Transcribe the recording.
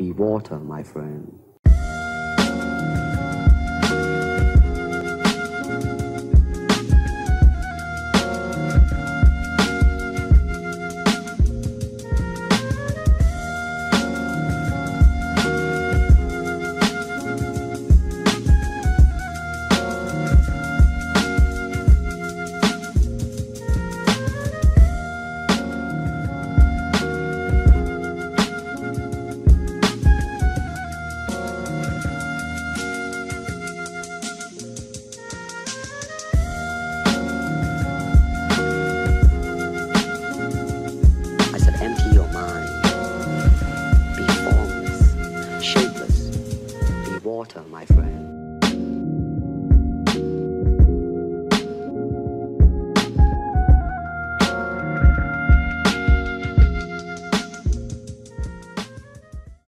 Be water, my friend. Water, my friend.